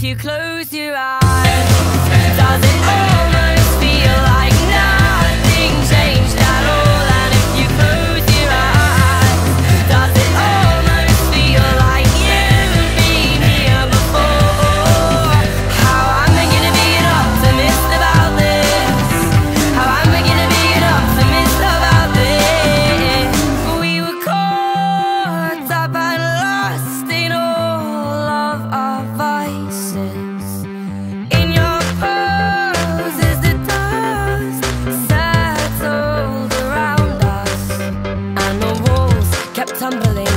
if you close your eyes Does it almost feel like nothing's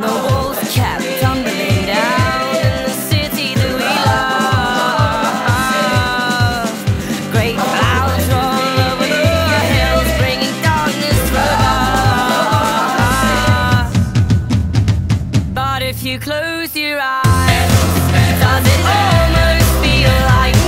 the walls kept tumbling down in the city that we love. Great clouds roll over the hills, bringing darkness to us. But if you close your eyes, does it almost feel like?